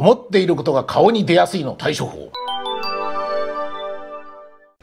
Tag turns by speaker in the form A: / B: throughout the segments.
A: 思っていることが顔に出やすいの対処法。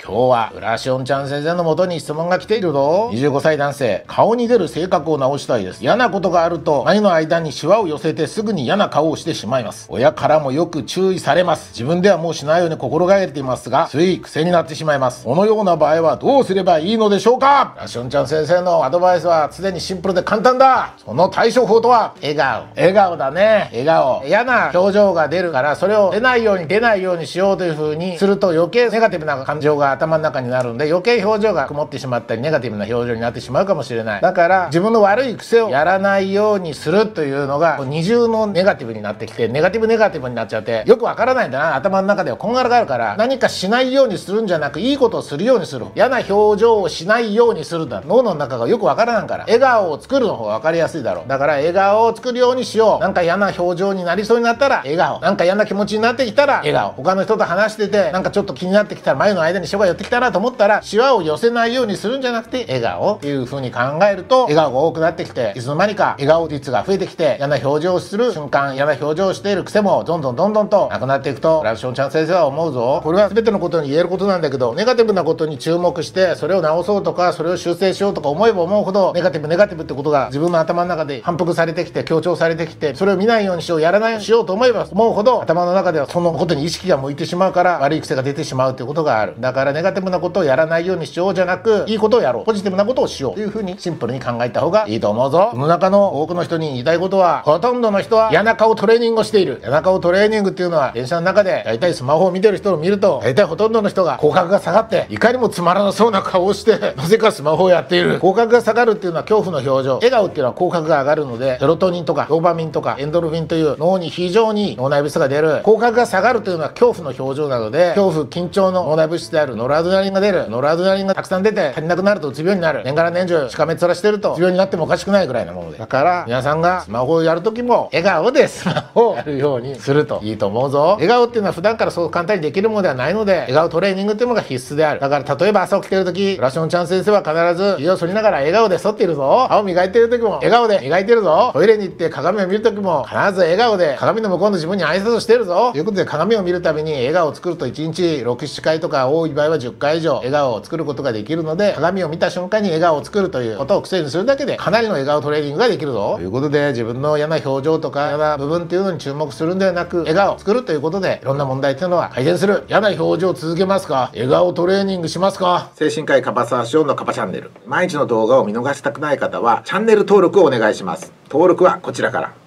A: 今日は、ブラシオンちゃん先生のもとに質問が来ているぞ。25歳男性、顔に出る性格を直したいです。嫌なことがあると、眉の間にシワを寄せてすぐに嫌な顔をしてしまいます。親からもよく注意されます。自分ではもうしないように心がけていますが、つい癖になってしまいます。このような場合はどうすればいいのでしょうかブラシオンちゃん先生のアドバイスは常にシンプルで簡単だその対処法とは、笑顔。笑顔だね。笑顔。嫌な表情が出るから、それを出ないように出ないようにしようという風にすると余計ネガティブな感情が頭の中になるんで余計表情が曇ってしまったりネガティブな表情になってしまうかもしれない。だから自分の悪い癖をやらないようにするというのが二重のネガティブになってきてネガティブネガティブになっちゃってよくわからないんだな。頭の中ではこんがらがあるから何かしないようにするんじゃなくいいことをするようにする。嫌な表情をしないようにするんだ脳の中がよくわからないから。笑顔を作るの方が分かりやすいだろう。だから笑顔を作るようにしよう。なんか嫌な表情になりそうになったら笑顔。なんか嫌な気持ちになってきたら笑顔。他の人と話しててなんかちょっと気になってきたら前の間に人が寄ってきたなと思ったらシワを寄せないようにするんじゃなくて笑顔っていう風に考えると笑顔が多くなってきていつの間にか笑顔率が増えてきて嫌な表情をする瞬間嫌な表情をしている癖もどんどんどんどんとなくなっていくとラブションちゃん先生は思うぞ。これは全てのことに言えることなんだけどネガティブなことに注目してそれを直そうとかそれを修正しようとか思えば思うほどネガティブネガティブってことが自分の頭の中で反復されてきて強調されてきてそれを見ないようにしようやらないようにしようと思えば思うほど頭の中ではそのことに意識が向いてしまうから悪い癖が出てしまうということがある。だからネガティブなことをやらないようにしようじゃなくいいことをやろう。ポジティブなことをしよう。というふうにシンプルに考えた方がいいと思うぞ。世の中の多くの人に言いたいことはほとんどの人は嫌な顔トレーニングをしている。嫌な顔トレーニングっていうのは電車の中で大体スマホを見てる人を見ると大体ほとんどの人が口角が下がっていかにもつまらなそうな顔をしてなぜかスマホをやっている。口角が下がるっていうのは恐怖の表情。笑顔っていうのは口角が上がるのでセロトニンとかドーパミンとかエンドルフィンという脳に非常に脳内物質が出る。口角が下がるというのは恐怖の表情なので恐怖緊張の脳内物質であるノルアドレナリンが出る。ノルアドレナリンがたくさん出て足りなくなるとうつ病になる。年がら年中しかめっ面してるとうつ病になってもおかしくないぐらいなもので。だから皆さんがスマホをやるときも笑顔でスマホを やるようにすると。いいと思うぞ。笑顔っていうのは普段からそう簡単にできるものではないので笑顔トレーニングっていうのが必須である。だから例えば朝起きてる時ブラションちゃん先生は必ず髭を剃りながら笑顔で剃っているぞ。歯を磨いてる時も笑顔で磨いてるぞ。トイレに行って鏡を見る時も必ず笑顔で鏡の向こうの自分に挨拶してるぞ。ということで鏡を見るたびに笑顔を作ると1日67回とか多い場合は10回以上笑顔を作ることができるので鏡を見た瞬間に笑顔を作るということを癖にするだけでかなりの笑顔トレーニングができるぞ。ということで自分の嫌な表情とか嫌な部分っていうのに注目するんではなく笑顔を作るということでいろんな問題っていうのは改善する。嫌な表情を続けますか？笑顔トレーニングしますか？
B: 精神科医カバサーショーのカバチャンネル。毎日の動画を見逃したくない方はチャンネル登録をお願いします。登録はこちらから。